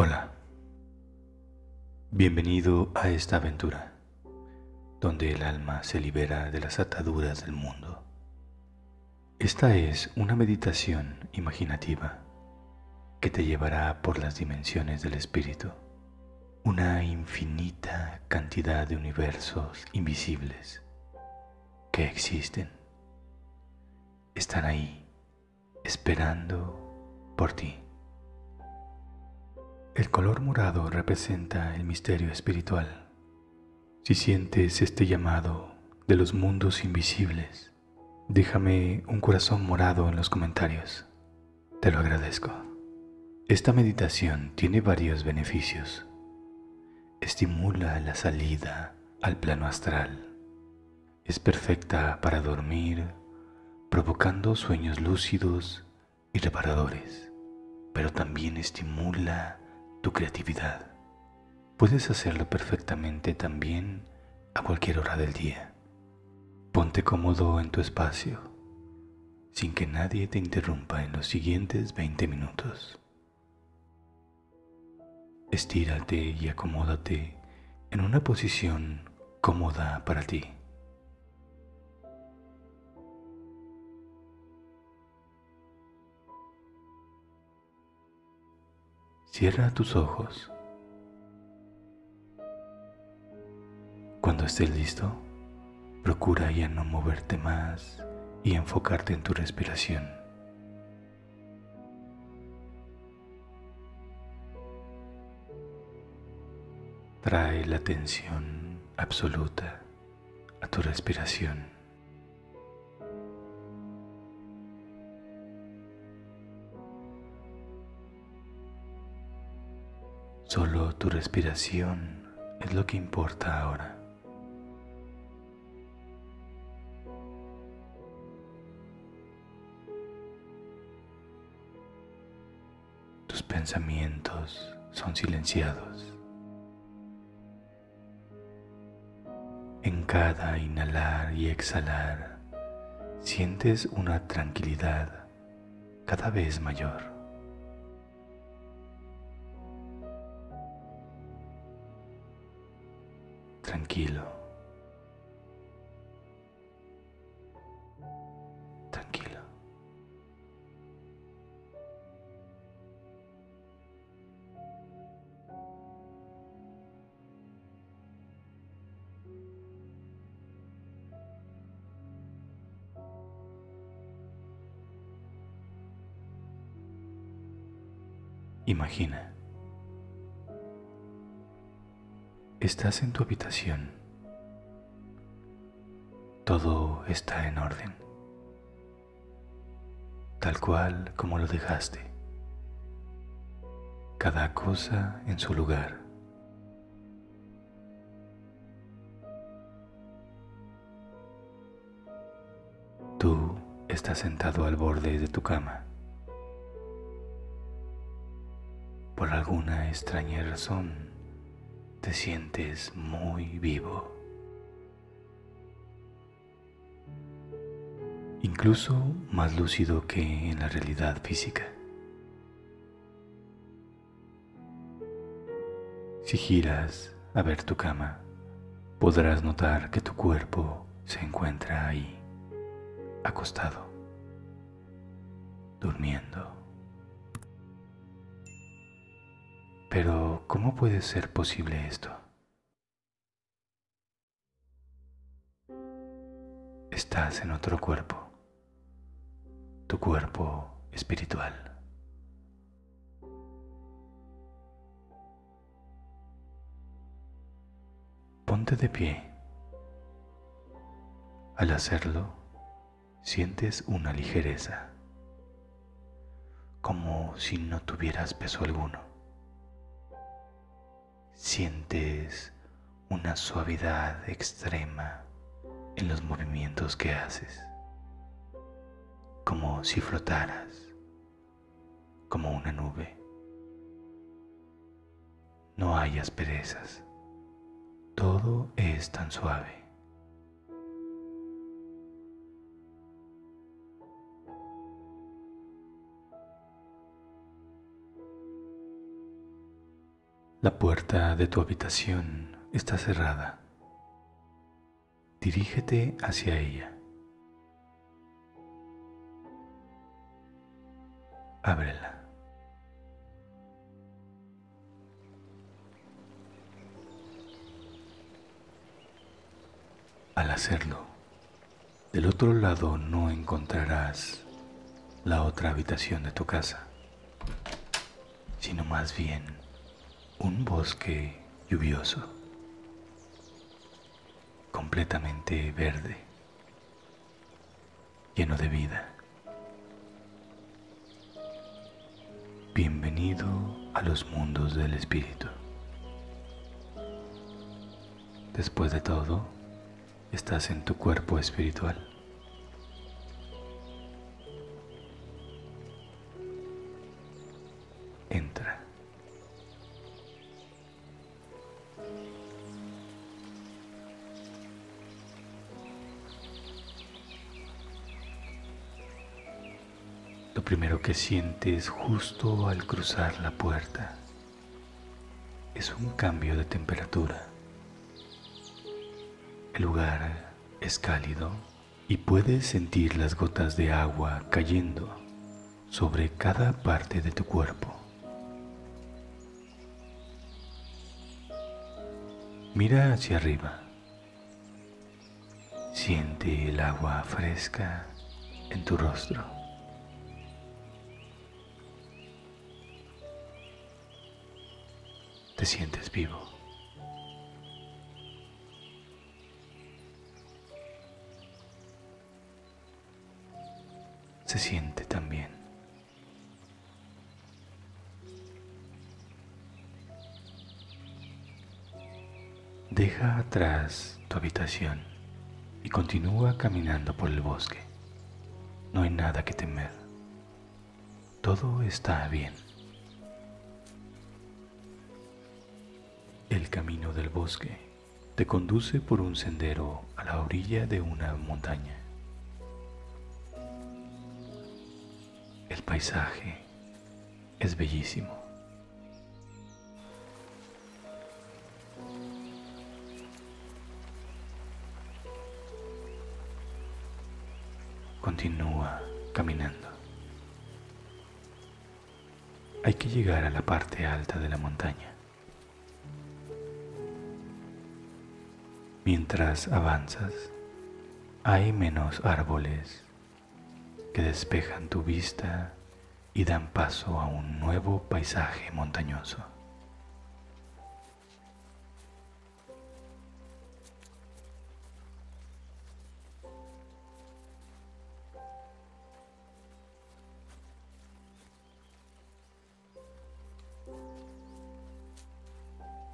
Hola, bienvenido a esta aventura, donde el alma se libera de las ataduras del mundo. Esta es una meditación imaginativa que te llevará por las dimensiones del espíritu, una infinita cantidad de universos invisibles que existen. Están ahí, esperando por ti. El color morado representa el misterio espiritual. Si sientes este llamado de los mundos invisibles, déjame un corazón morado en los comentarios. Te lo agradezco. Esta meditación tiene varios beneficios. Estimula la salida al plano astral. Es perfecta para dormir, provocando sueños lúcidos y reparadores, pero también estimula tu creatividad. Puedes hacerlo perfectamente también a cualquier hora del día. Ponte cómodo en tu espacio, sin que nadie te interrumpa en los siguientes 20 minutos. Estírate y acomódate en una posición cómoda para ti. Cierra tus ojos. Cuando estés listo, procura ya no moverte más y enfocarte en tu respiración. Trae la atención absoluta a tu respiración. Solo tu respiración es lo que importa ahora. Tus pensamientos son silenciados. En cada inhalar y exhalar sientes una tranquilidad cada vez mayor. Tranquilo, tranquilo. Imagina Estás en tu habitación. Todo está en orden, tal cual como lo dejaste. Cada cosa en su lugar. Tú estás sentado al borde de tu cama. Por alguna extraña razón, te sientes muy vivo. Incluso más lúcido que en la realidad física. Si giras a ver tu cama, podrás notar que tu cuerpo se encuentra ahí, acostado, durmiendo. Pero, ¿cómo puede ser posible esto? Estás en otro cuerpo, tu cuerpo espiritual. Ponte de pie. Al hacerlo, sientes una ligereza, como si no tuvieras peso alguno sientes una suavidad extrema en los movimientos que haces, como si flotaras, como una nube. No hay asperezas, todo es tan suave. La puerta de tu habitación está cerrada. Dirígete hacia ella. Ábrela. Al hacerlo, del otro lado no encontrarás la otra habitación de tu casa, sino más bien un bosque lluvioso, completamente verde, lleno de vida. Bienvenido a los mundos del espíritu. Después de todo, estás en tu cuerpo espiritual. Primero que sientes justo al cruzar la puerta es un cambio de temperatura. El lugar es cálido y puedes sentir las gotas de agua cayendo sobre cada parte de tu cuerpo. Mira hacia arriba. Siente el agua fresca en tu rostro. Te sientes vivo. Se siente también. Deja atrás tu habitación y continúa caminando por el bosque. No hay nada que temer. Todo está bien. El camino del bosque te conduce por un sendero a la orilla de una montaña. El paisaje es bellísimo. Continúa caminando. Hay que llegar a la parte alta de la montaña. Mientras avanzas, hay menos árboles que despejan tu vista y dan paso a un nuevo paisaje montañoso.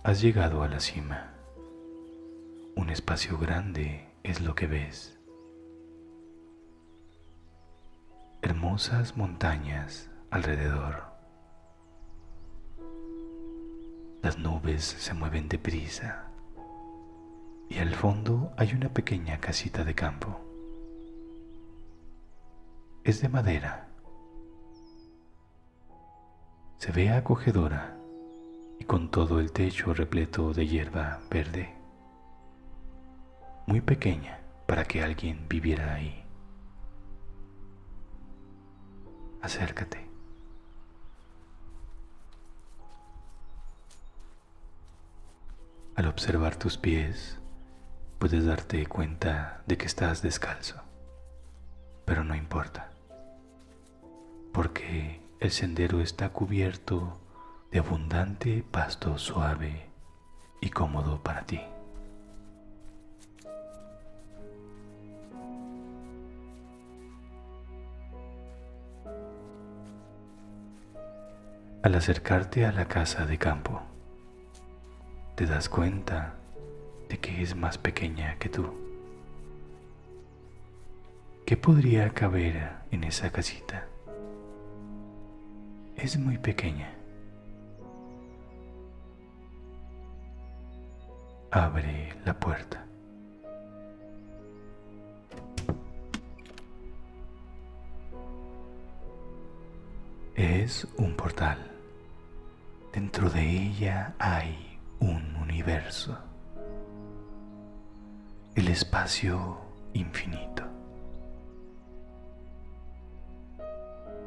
Has llegado a la cima. Un espacio grande es lo que ves. Hermosas montañas alrededor. Las nubes se mueven deprisa y al fondo hay una pequeña casita de campo. Es de madera. Se ve acogedora y con todo el techo repleto de hierba verde, muy pequeña para que alguien viviera ahí. Acércate. Al observar tus pies, puedes darte cuenta de que estás descalzo, pero no importa, porque el sendero está cubierto de abundante pasto suave y cómodo para ti. Al acercarte a la casa de campo, te das cuenta de que es más pequeña que tú. ¿Qué podría caber en esa casita? Es muy pequeña. abre la puerta. Es un portal Dentro de ella hay un universo, el espacio infinito.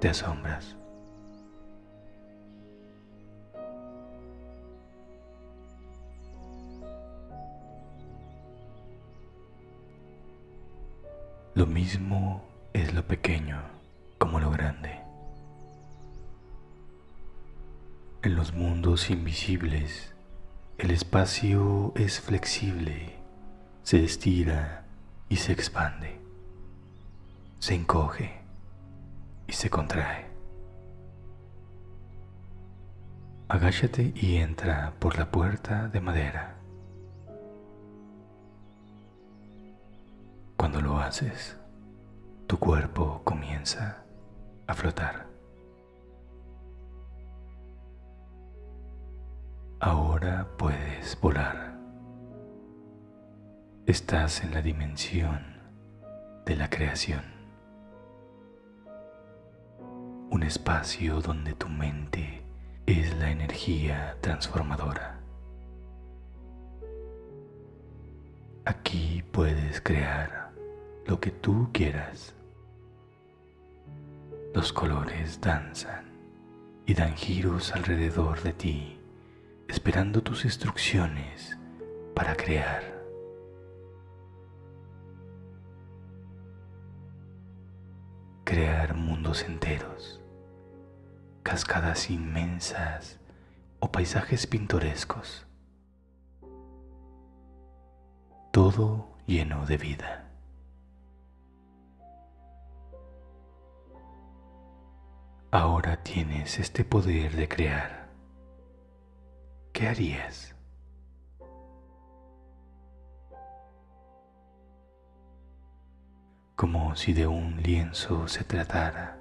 Te asombras. Lo mismo es lo pequeño En los mundos invisibles, el espacio es flexible, se estira y se expande, se encoge y se contrae. Agáchate y entra por la puerta de madera. Cuando lo haces, tu cuerpo comienza a flotar. Ahora puedes volar. Estás en la dimensión de la creación. Un espacio donde tu mente es la energía transformadora. Aquí puedes crear lo que tú quieras. Los colores danzan y dan giros alrededor de ti, esperando tus instrucciones para crear. Crear mundos enteros, cascadas inmensas o paisajes pintorescos. Todo lleno de vida. Ahora tienes este poder de crear. ¿Qué harías? Como si de un lienzo se tratara,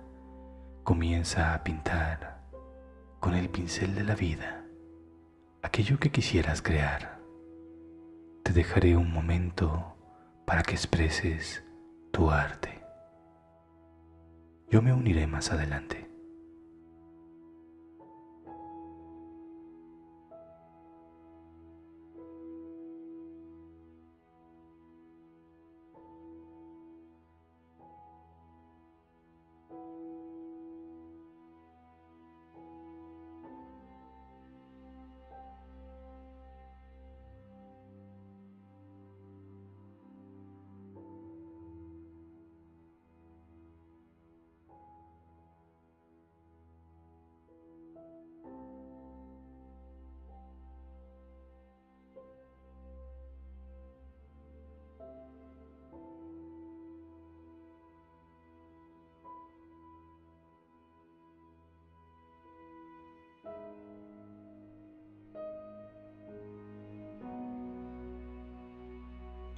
comienza a pintar con el pincel de la vida aquello que quisieras crear. Te dejaré un momento para que expreses tu arte. Yo me uniré más adelante.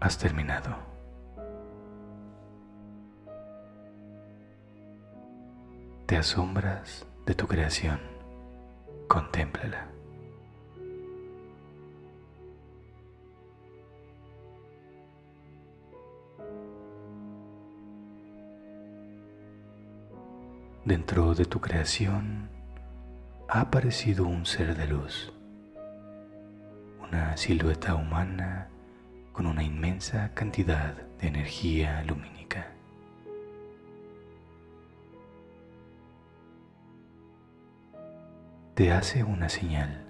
Has terminado. Te asombras de tu creación, contémplala. Dentro de tu creación ha aparecido un ser de luz, una silueta humana con una inmensa cantidad de energía lumínica. Te hace una señal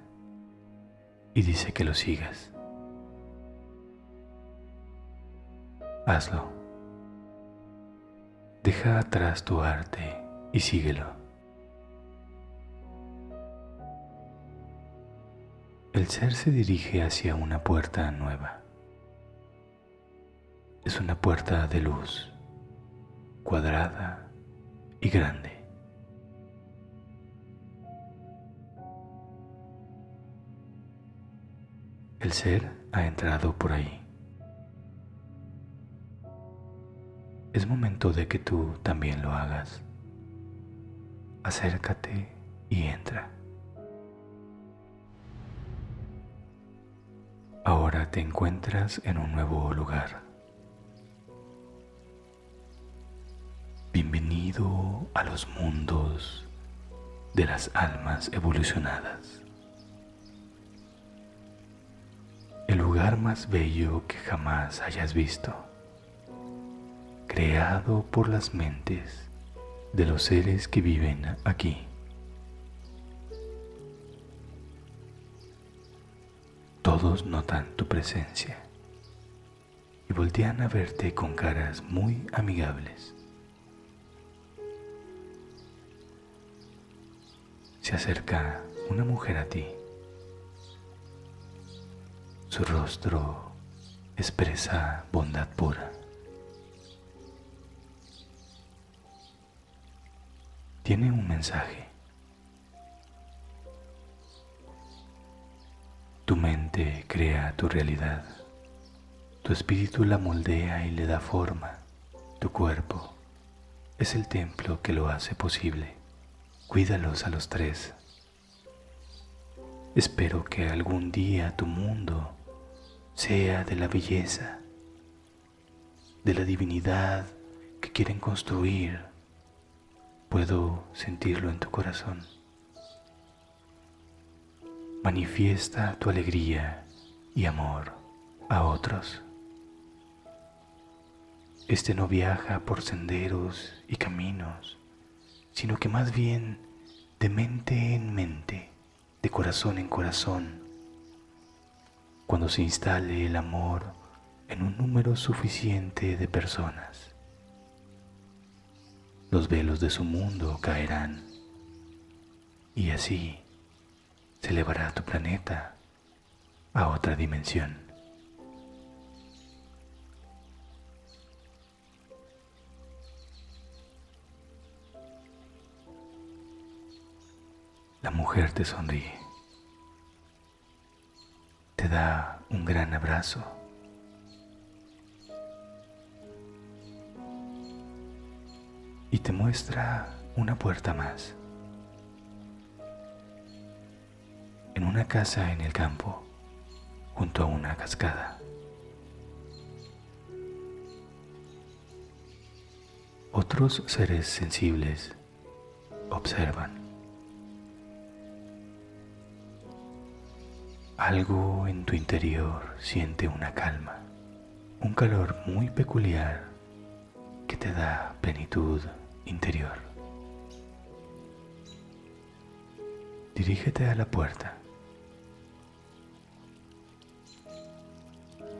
y dice que lo sigas. Hazlo. Deja atrás tu arte y síguelo. El ser se dirige hacia una puerta nueva es una puerta de luz, cuadrada y grande. El ser ha entrado por ahí. Es momento de que tú también lo hagas. Acércate y entra. Ahora te encuentras en un nuevo lugar. Bienvenido a los mundos de las almas evolucionadas. el lugar más bello que jamás hayas visto, creado por las mentes de los seres que viven aquí. Todos notan tu presencia y voltean a verte con caras muy amigables. Se acerca una mujer a ti. Su rostro expresa bondad pura. Tiene un mensaje. Tu mente crea tu realidad. Tu espíritu la moldea y le da forma. Tu cuerpo es el templo que lo hace posible. Cuídalos a los tres. Espero que algún día tu mundo sea de la belleza, de la divinidad que quieren construir. Puedo sentirlo en tu corazón. Manifiesta tu alegría y amor a otros. Este no viaja por senderos y caminos, sino que más bien de mente en mente, de corazón en corazón, cuando se instale el amor en un número suficiente de personas. Los velos de su mundo caerán y así se elevará tu planeta a otra dimensión. La mujer te sonríe, te da un gran abrazo. Y te muestra una puerta más. en una casa en el campo, junto a una cascada. Otros seres sensibles observan. Algo en tu interior siente una calma, un calor muy peculiar que te da plenitud interior. Dirígete a la puerta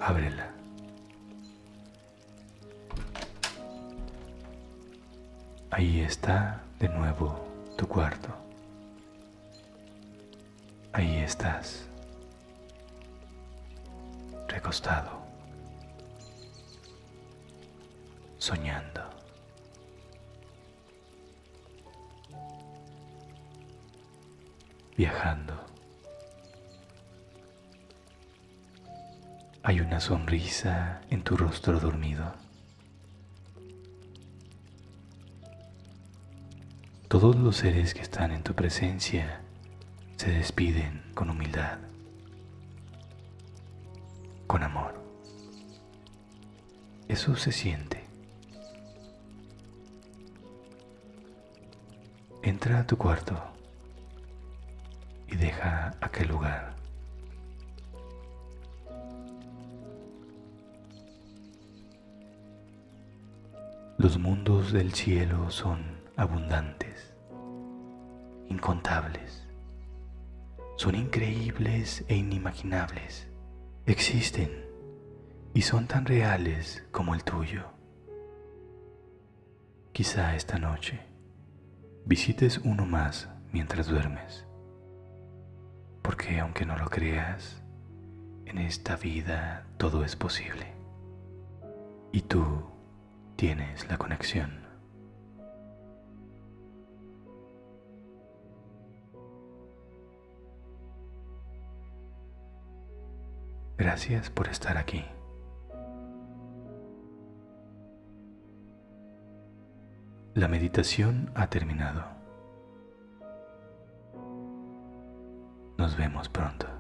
ábrela. Ahí está de nuevo tu cuarto. Ahí estás, recostado, soñando. Viajando. Hay una sonrisa en tu rostro dormido. Todos los seres que están en tu presencia se despiden con humildad, con amor. Eso se siente. Entra a tu cuarto y deja aquel lugar. Los mundos del cielo son abundantes, incontables, son increíbles e inimaginables, existen y son tan reales como el tuyo. Quizá esta noche visites uno más mientras duermes, porque aunque no lo creas, en esta vida todo es posible. Y tú tienes la conexión. Gracias por estar aquí. La meditación ha terminado. Nos vemos pronto.